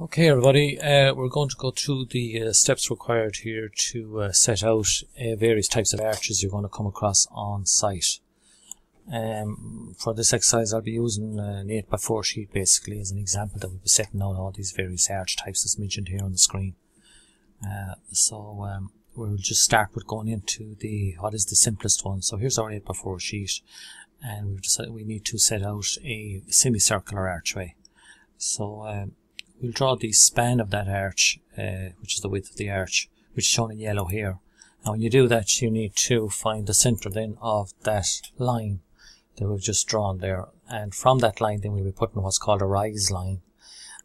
Okay everybody, uh, we're going to go through the uh, steps required here to uh, set out uh, various types of arches you're going to come across on site. Um, for this exercise I'll be using an 8x4 sheet basically as an example that we'll be setting out all these various arch types as mentioned here on the screen. Uh, so um, we'll just start with going into the what is the simplest one. So here's our 8x4 sheet and we've decided we need to set out a semicircular archway. So um, we'll draw the span of that arch, uh, which is the width of the arch, which is shown in yellow here. Now when you do that, you need to find the center then of that line that we've just drawn there. And from that line then we'll be putting what's called a rise line.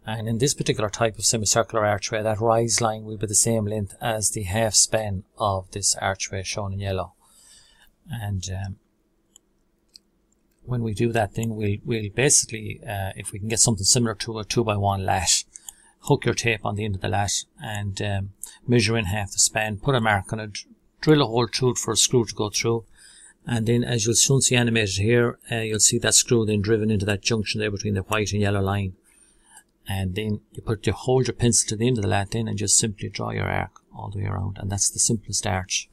And in this particular type of semicircular archway, that rise line will be the same length as the half span of this archway shown in yellow. And um, when we do that then we'll, we'll basically, uh, if we can get something similar to a 2 by one lat, hook your tape on the end of the lat and um, measure in half the span, put a mark on it, drill a hole through it for a screw to go through, and then as you'll soon see animated here, uh, you'll see that screw then driven into that junction there between the white and yellow line. And then you put your hold your pencil to the end of the lat in and just simply draw your arc all the way around, and that's the simplest arch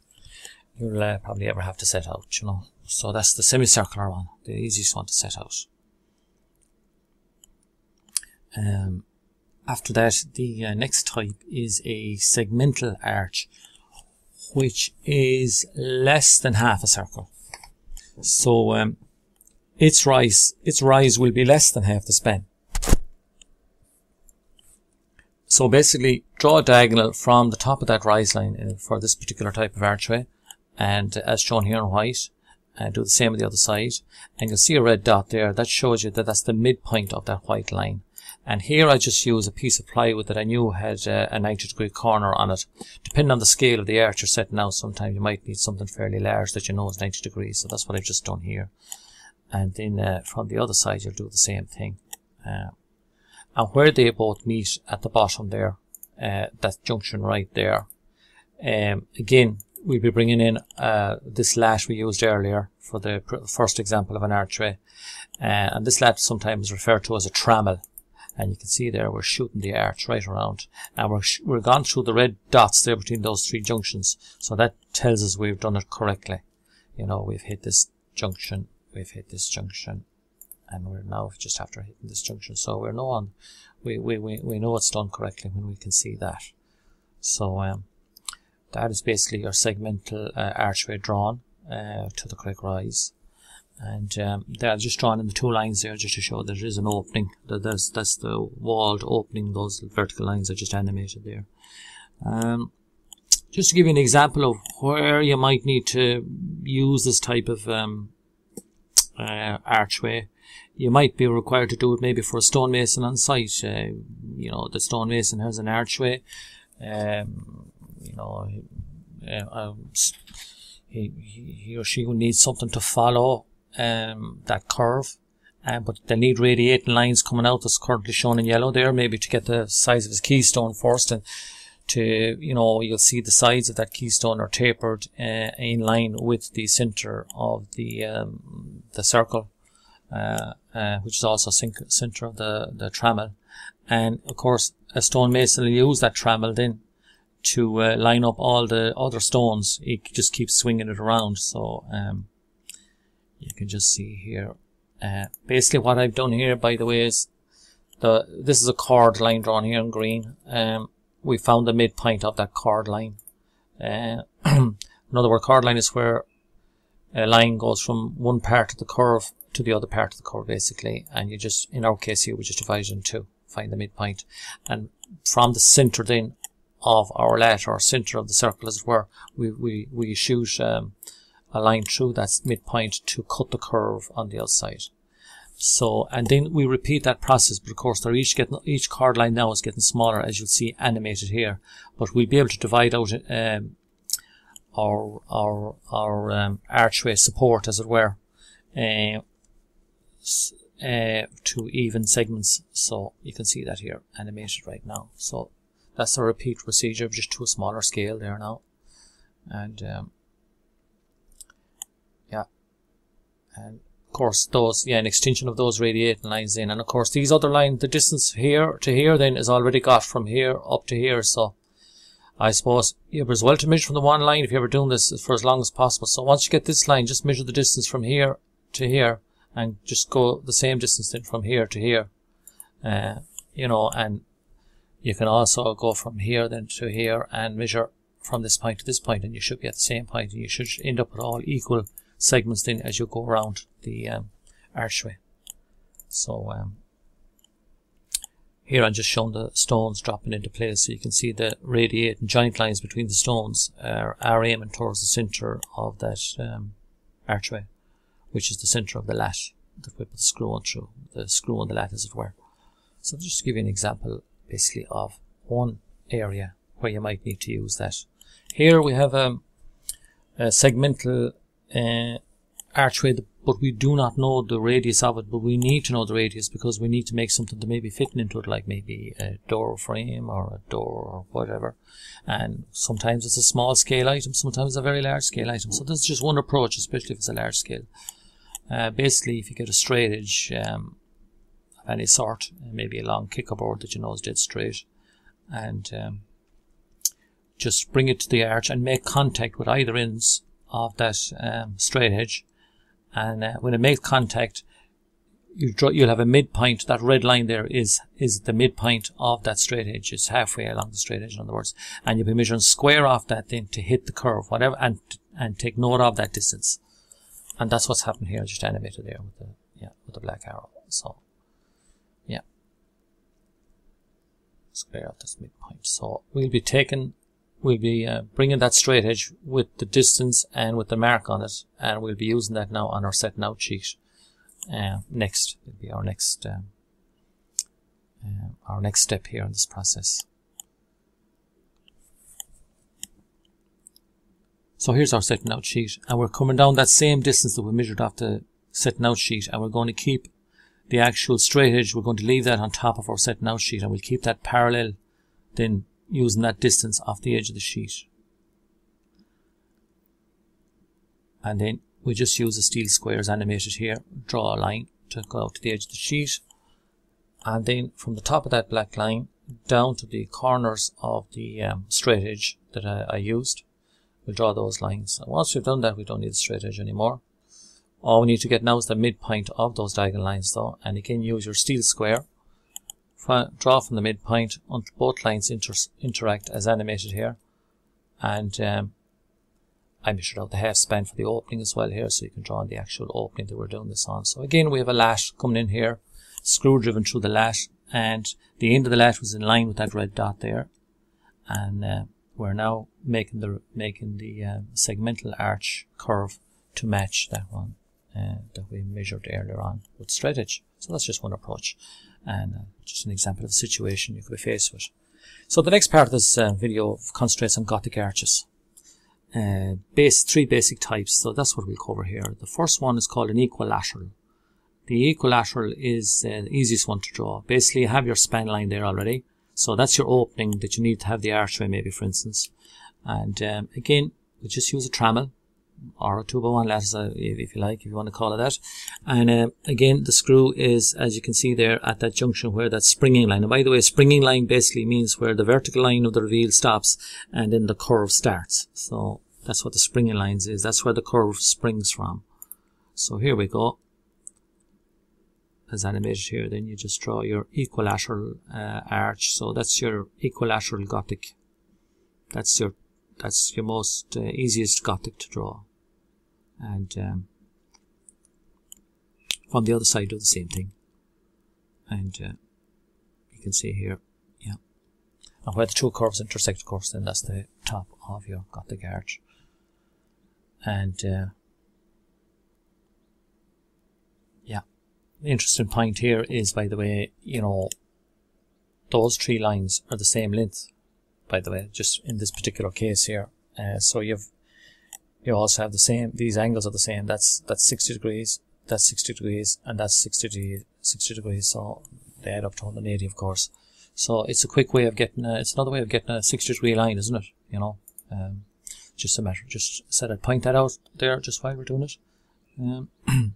you'll uh, probably ever have to set out, you know. So that's the semicircular one, the easiest one to set out. Um, after that, the uh, next type is a segmental arch, which is less than half a circle. So um, its rise, its rise will be less than half the span. So basically, draw a diagonal from the top of that rise line uh, for this particular type of archway, and as shown here in white, and do the same on the other side, and you'll see a red dot there. That shows you that that's the midpoint of that white line. And here I just use a piece of plywood that I knew had uh, a 90 degree corner on it. Depending on the scale of the arch you're setting out, sometimes you might need something fairly large that you know is 90 degrees. So that's what I've just done here. And then uh, from the other side, you'll do the same thing. Uh, and where they both meet at the bottom there, uh, that junction right there, um, again, we'll be bringing in uh, this lat we used earlier for the first example of an archway. And this lat sometimes referred to as a trammel and you can see there we're shooting the arch right around. And we're, we're gone through the red dots there between those three junctions. So that tells us we've done it correctly. You know we've hit this junction we've hit this junction and we're now just after hitting this junction. So we're no on we, we, we, we know it's done correctly when we can see that. So um, that is basically your segmental uh, archway drawn uh, to the correct rise and um, they're just drawn in the two lines there just to show there is an opening. That there's that's the walled opening. Those vertical lines are just animated there. Um, just to give you an example of where you might need to use this type of um, uh, archway you might be required to do it maybe for a stonemason on site. Uh, you know the stonemason has an archway. Um, you know uh, um, he, he or she will need something to follow um, that curve. Uh, but they need radiating lines coming out that's currently shown in yellow there, maybe to get the size of his keystone first and to, you know, you'll see the sides of that keystone are tapered uh, in line with the center of the, um, the circle, uh, uh which is also center of the, the trammel. And of course, a stonemason will use that trammel then to uh, line up all the other stones. He just keeps swinging it around. So, um, you can just see here. Uh, basically what I've done here, by the way, is the this is a chord line drawn here in green. Um, we found the midpoint of that chord line. Uh, another word, chord line is where a line goes from one part of the curve to the other part of the curve, basically. And you just, in our case here, we just divide it in two, find the midpoint. And from the center then of our letter, or center of the circle as it were, we, we, we shoot um, a line through that midpoint to cut the curve on the outside. So, and then we repeat that process, but of course they're each getting, each chord line now is getting smaller as you'll see animated here, but we'll be able to divide out, um, our, our, our, um, archway support as it were, uh, uh, to even segments. So you can see that here animated right now. So that's a repeat procedure, just to a smaller scale there now. And, um, and of course, those, yeah, an extension of those radiating lines in. And of course, these other lines, the distance here to here then is already got from here up to here. So I suppose you're as well to measure from the one line if you're ever doing this for as long as possible. So once you get this line, just measure the distance from here to here and just go the same distance then from here to here. Uh, you know, and you can also go from here then to here and measure from this point to this point and you should be at the same point and you should end up with all equal segments then as you go around the um, archway. So um, here I'm just showing the stones dropping into place so you can see the radiating joint lines between the stones are, are aiming towards the centre of that um, archway, which is the centre of the lat that we put the screw on through, the screw on the lat as it were. So just to give you an example basically of one area where you might need to use that. Here we have a, a segmental uh, archway, but we do not know the radius of it, but we need to know the radius because we need to make something that may be fitting into it, like maybe a door frame or a door or whatever. And sometimes it's a small scale item, sometimes a very large scale item. So this is just one approach, especially if it's a large scale. Uh, basically, if you get a straight edge um, of any sort, maybe a long kicker board that you know is dead straight, and um, just bring it to the arch and make contact with either ends of that um, straight edge. And uh, when it makes contact, you draw, you'll have a midpoint. That red line there is is the midpoint of that straight edge. It's halfway along the straight edge, in other words. And you'll be measuring square off that thing to hit the curve, whatever, and and take note of that distance. And that's what's happened here. Just animated there with the yeah with the black arrow. So yeah, square off this midpoint. So we'll be taking we'll be uh, bringing that straight edge with the distance and with the mark on it and we'll be using that now on our setting out sheet. Uh, next will be our next um, uh, our next step here in this process. So here's our setting out sheet and we're coming down that same distance that we measured off the setting out sheet and we're going to keep the actual straight edge. We're going to leave that on top of our setting out sheet and we'll keep that parallel then using that distance off the edge of the sheet. And then we just use the steel squares animated here, draw a line to go out to the edge of the sheet. And then from the top of that black line down to the corners of the um, straight edge that I, I used, we'll draw those lines. And once we've done that, we don't need the straight edge anymore. All we need to get now is the midpoint of those diagonal lines though. And again, use your steel square draw from the midpoint until both lines inter interact as animated here. And um, I measured out the half span for the opening as well here, so you can draw on the actual opening that we're doing this on. So again, we have a lat coming in here, screw driven through the lat, and the end of the lat was in line with that red dot there. And uh, we're now making the making the uh, segmental arch curve to match that one uh, that we measured earlier on with straight edge. So that's just one approach and uh, just an example of a situation you could be faced with. So the next part of this uh, video concentrates on Gothic arches. Uh, base, three basic types, so that's what we'll cover here. The first one is called an equilateral. The equilateral is uh, the easiest one to draw. Basically, you have your span line there already. So that's your opening that you need to have the archway, maybe, for instance. And um, again, we just use a trammel or a 2 by 1 lattice if you like if you want to call it that. And uh, again the screw is as you can see there at that junction where that springing line. And by the way springing line basically means where the vertical line of the reveal stops and then the curve starts. So that's what the springing lines is. That's where the curve springs from. So here we go. As animated here then you just draw your equilateral uh, arch. So that's your equilateral gothic. That's your that's your most uh, easiest Gothic to draw. And um, from the other side do the same thing. And uh, you can see here, yeah. And where the two curves intersect, of course, then that's the top of your Gothic arch. And uh, yeah, interesting point here is, by the way, you know, those three lines are the same length by the way, just in this particular case here. Uh, so you've you also have the same these angles are the same. That's that's 60 degrees, that's 60 degrees, and that's 60 degrees. 60 degrees. So they add up to 180, of course. So it's a quick way of getting. A, it's another way of getting a 60 degree line, isn't it? You know, um, just a matter. Just said I'd point that out there just while we're doing it. Um,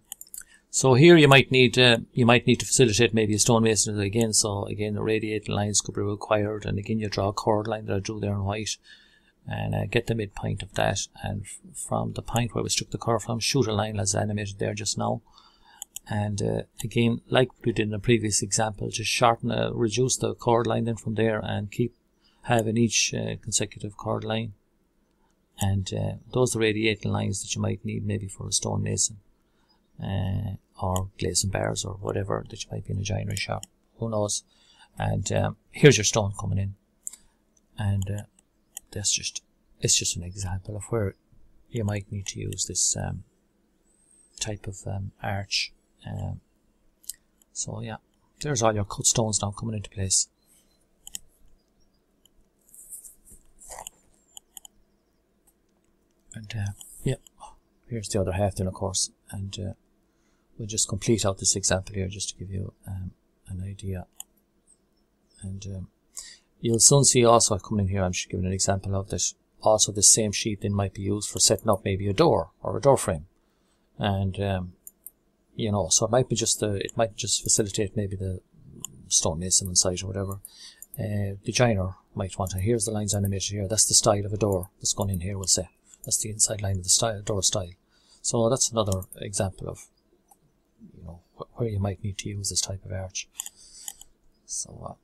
So here you might need uh, you might need to facilitate maybe a stonemason again. So again, the radiating lines could be required, and again you draw a chord line that I drew there in white, and uh, get the midpoint of that, and from the point where we struck the curve from, shoot a line as animated there just now. And uh, again, like we did in the previous example, just shorten, uh, reduce the chord line then from there, and keep having each uh, consecutive chord line. And uh, those are radiating lines that you might need maybe for a stonemason uh, or glazing bars or whatever that you might be in a joinery shop. Who knows? And um, here's your stone coming in, and that's just it's just an example of where you might need to use this um, type of um, arch. Um, so yeah, there's all your cut stones now coming into place. And uh, yeah, here's the other half then of course, and uh, we'll just complete out this example here just to give you um, an idea. And um, you'll soon see also coming in here, I'm just giving an example of this. Also the same sheet then might be used for setting up maybe a door or a door frame. And um, you know, so it might be just the, it might just facilitate maybe the stonemason on site or whatever. Uh, the joiner might want to, here's the lines animated here, that's the stile of a door that's gone in here, we'll say. That's the inside line of the stile, door stile. So that's another example of you know where you might need to use this type of arch. So uh,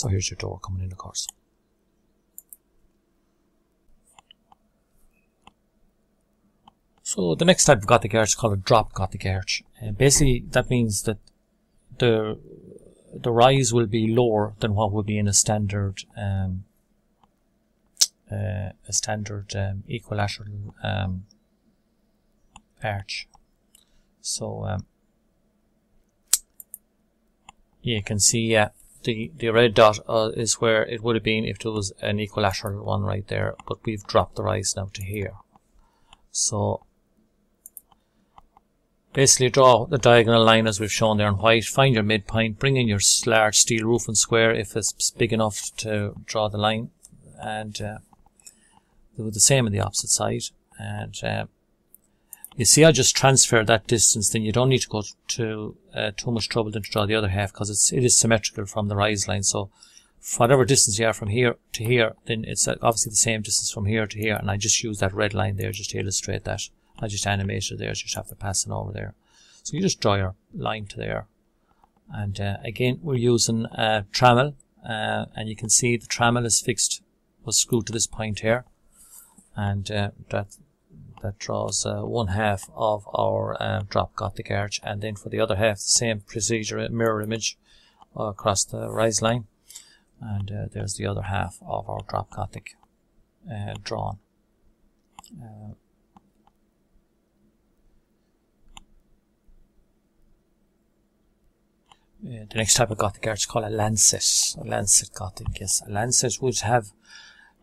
so here's your door coming in, of course. So the next type of Gothic arch is called a drop Gothic arch. And basically that means that the the rise will be lower than what would be in a standard um, uh, a standard um, equilateral um, arch. So um, you can see uh, the the red dot uh, is where it would have been if there was an equilateral one right there, but we've dropped the rise now to here. So basically draw the diagonal line as we've shown there in white, find your midpoint, bring in your large steel roofing square if it's big enough to draw the line, and uh, do the same on the opposite side. And uh, you see I just transfer that distance, then you don't need to go to uh, too much trouble than to draw the other half because it's, it is symmetrical from the rise line. So whatever distance you are from here to here, then it's uh, obviously the same distance from here to here. And I just use that red line there just to illustrate that. I just animate it there, just have to pass it over there. So you just draw your line to there. And uh, again, we're using uh, trammel, uh, and you can see the trammel is fixed, was screwed to this point here and uh, that that draws uh, one half of our uh, drop Gothic arch and then for the other half the same procedure mirror image across the rise line. And uh, there's the other half of our drop Gothic uh, drawn. Uh, the next type of Gothic arch is called a lancet, a lancet Gothic. Yes, a lancet would have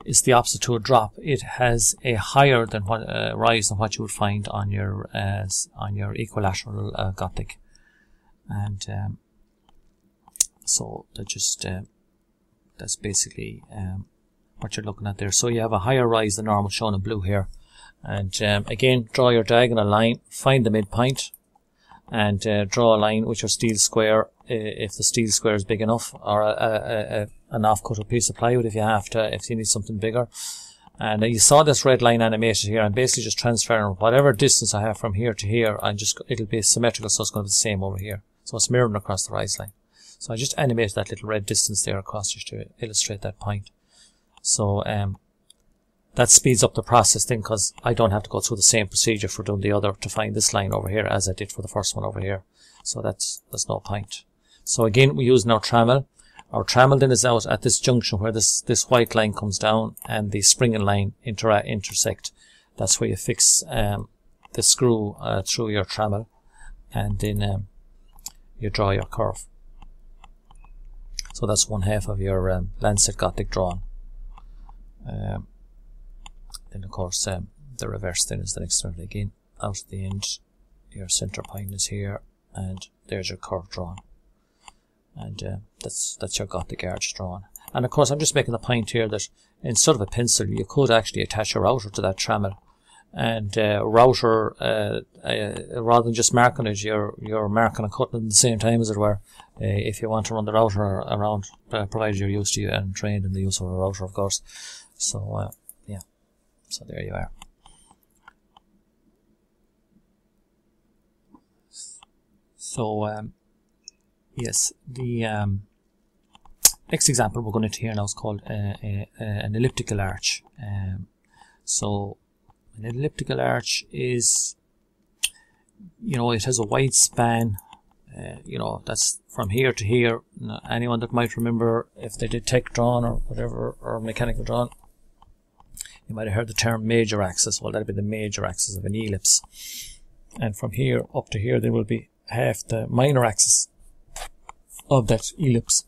is the opposite to a drop. It has a higher than what uh, rise than what you would find on your uh, on your equilateral uh, Gothic, and um, so that just uh, that's basically um, what you're looking at there. So you have a higher rise than normal, shown in blue here, and um, again draw your diagonal line, find the midpoint, and uh, draw a line with your steel square if the steel square is big enough, or a, a, a an off-cut piece of plywood if you have to, if you need something bigger. And uh, you saw this red line animated here. I'm basically just transferring whatever distance I have from here to here. and just it'll be symmetrical, so it's going to be the same over here. So it's mirroring across the rise line. So I just animated that little red distance there across just to illustrate that point. So um, that speeds up the process then because I don't have to go through the same procedure for doing the other to find this line over here as I did for the first one over here. So that's that's no point. So again, we use our trammel our trammel then is out at this junction where this, this white line comes down and the springing line inter intersect. That's where you fix um, the screw uh, through your trammel and then um, you draw your curve. So that's one half of your um, Lancet Gothic drawn. Um, then of course um, the reverse then is the next one again. Out at the end, your center point is here and there's your curve drawn and uh, that's that's your Gothic arch drawn. And of course, I'm just making the point here that instead of a pencil, you could actually attach a router to that trammel. And uh, router, uh, uh, rather than just marking it, you're, you're marking and cutting at the same time, as it were, uh, if you want to run the router around, uh, provided you're used to and trained in the use of a router, of course. So, yeah. So there you are. So, um, yes, the um, next example we're going to hear now is called a, a, an elliptical arch. Um, so, an elliptical arch is, you know, it has a wide span. Uh, you know, that's from here to here. Anyone that might remember if they did tech drawn or whatever, or mechanical drawn, you might have heard the term major axis. Well, that'd be the major axis of an ellipse. And from here up to here, there will be half the minor axis of that ellipse.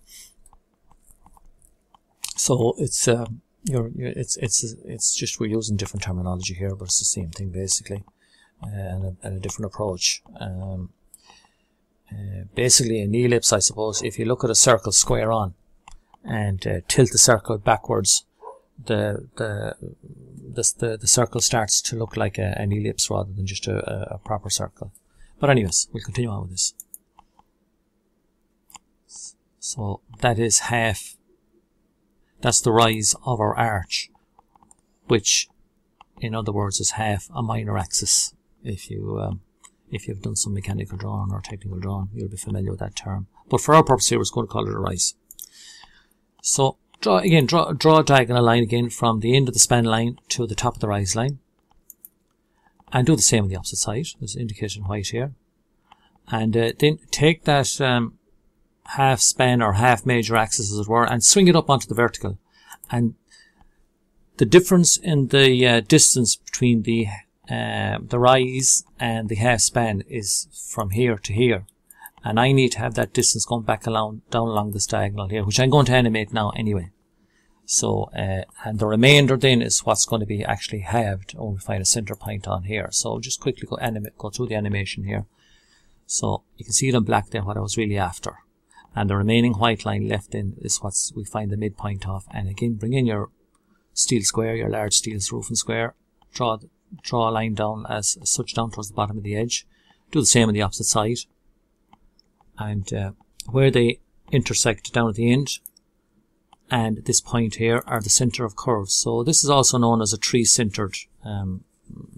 So it's uh, you're, you're, it's it's it's just we're using different terminology here, but it's the same thing basically, uh, and, a, and, a, different approach. Um, uh, basically, an ellipse, I suppose, if you look at a circle square on and uh, tilt the circle backwards, the the the, the, circle starts to look like a, an ellipse rather than just a, a proper circle. But anyways, we'll continue on with this. So that is half, that's the rise of our arch, which in other words is half a minor axis. If you, um, if you've done some mechanical drawing or technical drawing, you'll be familiar with that term. But for our purpose here, we're going to call it a rise. So draw again, draw, draw a diagonal line again from the end of the span line to the top of the rise line and do the same on the opposite side as indicated in white here and uh, then take that um, half span or half major axis as it were and swing it up onto the vertical and the difference in the uh, distance between the uh, the rise and the half span is from here to here and I need to have that distance going back along down along this diagonal here which I'm going to animate now anyway so, uh, and the remainder then is what's going to be actually halved when we find a center point on here. So just quickly go, animate, go through the animation here. So you can see it in black there what I was really after. And the remaining white line left in is what we find the midpoint of. And again, bring in your steel square, your large steel roofing square. Draw, draw a line down as, as, such down towards the bottom of the edge. Do the same on the opposite side. And uh, where they intersect down at the end, and this point here are the center of curves. So this is also known as a three-centered um,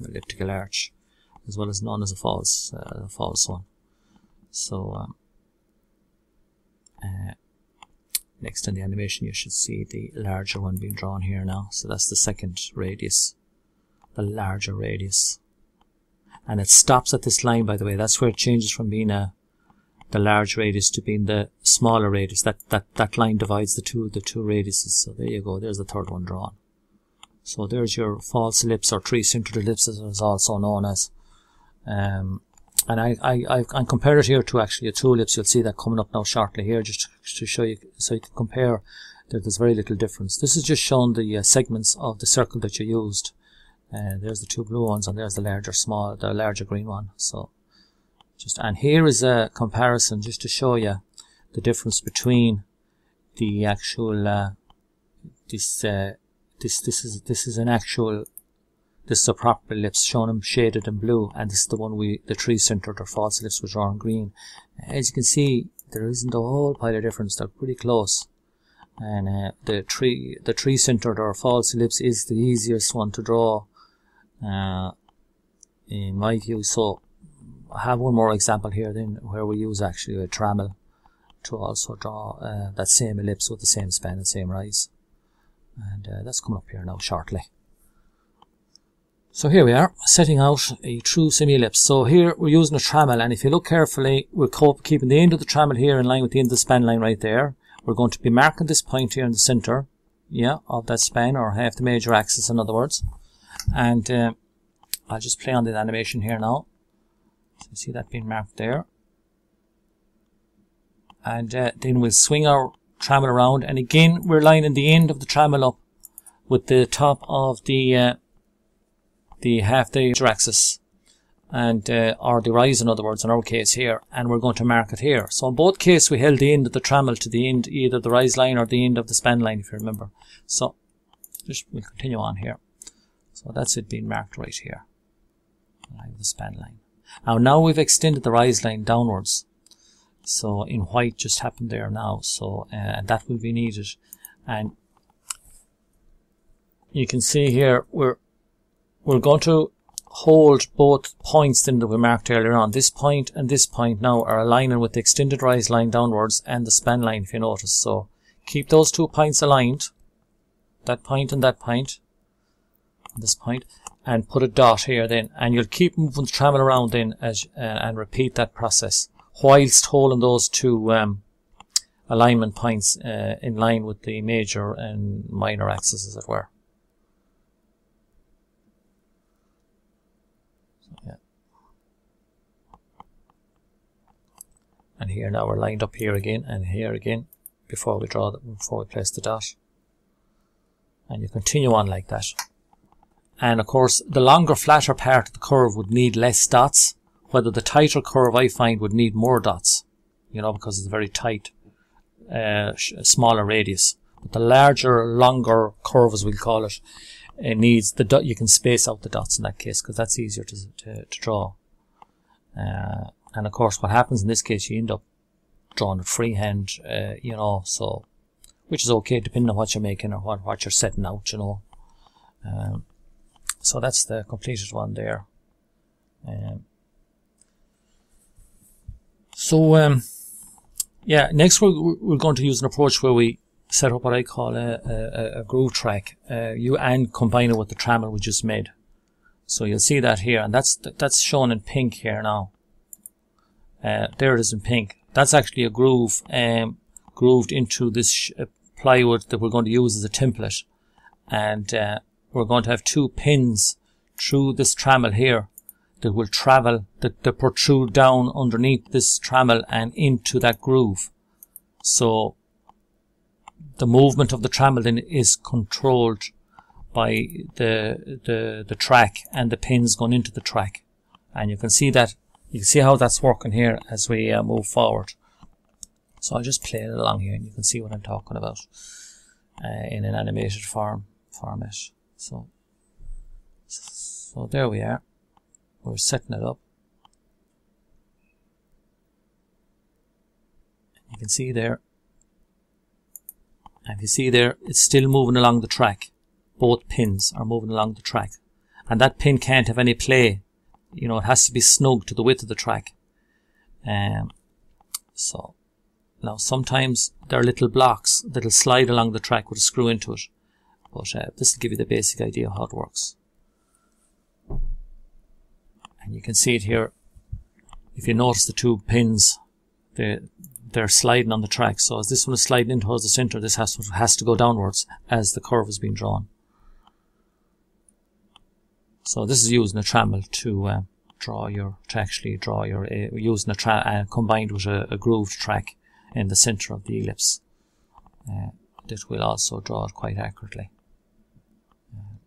elliptical arch, as well as known as a false, uh, false one. So um, uh, next in the animation, you should see the larger one being drawn here now. So that's the second radius, the larger radius, and it stops at this line. By the way, that's where it changes from being a the large radius to being the smaller radius. That, that, that line divides the two, the two radiuses. So there you go. There's the third one drawn. So there's your false ellipse or three-centered ellipse as it's also known as. Um, and I, I, I, compare it here to actually a true ellipse. You'll see that coming up now shortly here just to show you, so you can compare that there's very little difference. This is just showing the uh, segments of the circle that you used. Uh, there's the two blue ones and there's the larger small, the larger green one. So just, and here is a comparison just to show you the difference between the actual, uh, this, uh, this, this is, this is an actual, this is a proper ellipse showing them shaded in blue, and this is the one we, the three centered or false ellipse was drawn in green. As you can see, there isn't a whole pile of difference, they're pretty close. And, uh, the tree, the three centered or false ellipse is the easiest one to draw, uh, in my view. So, I have one more example here then where we use actually a trammel to also draw uh, that same ellipse with the same span and same rise. And uh, that's coming up here now shortly. So here we are, setting out a true semi-ellipse. So here we're using a trammel, and if you look carefully, we're keeping the end of the trammel here in line with the end of the span line right there. We're going to be marking this point here in the center, yeah, of that span, or half the major axis in other words. And uh, I'll just play on the animation here now. So you see that being marked there. And uh, then we'll swing our trammel around. And again, we're lining the end of the trammel up with the top of the uh, the half the axis. and uh, or the rise in other words in our case here and we're going to mark it here. So in both cases we held the end of the trammel to the end either the rise line or the end of the span line if you remember. So just we'll continue on here. So that's it being marked right here. The span line. Now now we've extended the rise line downwards. So in white just happened there now. So uh, that will be needed. And you can see here we're we're going to hold both points that we marked earlier on. This point and this point now are aligning with the extended rise line downwards and the span line if you notice. So keep those two points aligned, that point and that point, this point, and put a dot here then. And you'll keep moving the trammel around then as uh, and repeat that process whilst holding those two um, alignment points uh, in line with the major and minor axes as it were. And here now we're lined up here again and here again before we draw the, before we place the dot. And you continue on like that. And of course the longer flatter part of the curve would need less dots whether the tighter curve I find would need more dots you know because it's a very tight uh, smaller radius. But the larger longer curve as we'll call it it needs the dot you can space out the dots in that case because that's easier to, to, to draw. Uh, and of course, what happens in this case, you end up drawing it freehand, uh, you know, so, which is okay depending on what you're making or what, what you're setting out, you know. Um, so that's the completed one there. Um, so, um, yeah, next we're, we're going to use an approach where we set up what I call a, a, a groove track, uh, you and combine it with the trammel we just made. So you'll see that here, and that's that's shown in pink here now. Uh, there it is in pink. That's actually a groove um, grooved into this uh, plywood that we're going to use as a template. And uh, we're going to have two pins through this trammel here that will travel, that, that protrude down underneath this trammel and into that groove. So the movement of the trammel then is controlled by the, the, the track and the pins going into the track. And you can see that you can see how that's working here as we uh, move forward. So I'll just play it along here and you can see what I'm talking about uh, in an animated form format. So, so there we are. We're setting it up. You can see there. And you see there, it's still moving along the track. Both pins are moving along the track. And that pin can't have any play you know, it has to be snug to the width of the track. Um, so, now sometimes there are little blocks that'll slide along the track with a screw into it. But uh, this will give you the basic idea of how it works. And you can see it here. If you notice the two pins, they, they're sliding on the track. So as this one is sliding in towards the center, this has to, has to go downwards as the curve is being drawn. So this is using a trammel to uh, draw your, to actually draw your, uh, using a tra uh, combined with a, a, grooved track in the center of the ellipse. Uh, that will also draw it quite accurately. Uh,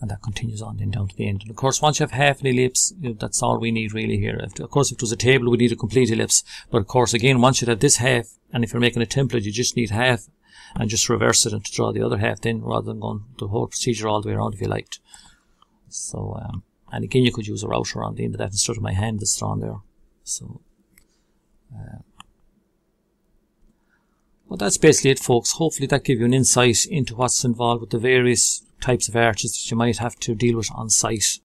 and that continues on then down to the end. And of course, once you have half an ellipse, that's all we need really here. If, of course, if it was a table, we need a complete ellipse. But of course, again, once you have this half, and if you're making a template, you just need half and just reverse it and to draw the other half in rather than going the whole procedure all the way around if you liked. So, um, and again, you could use a router on the end of that instead of my hand that's drawn there. So, uh, well, that's basically it, folks. Hopefully that gave you an insight into what's involved with the various types of arches that you might have to deal with on site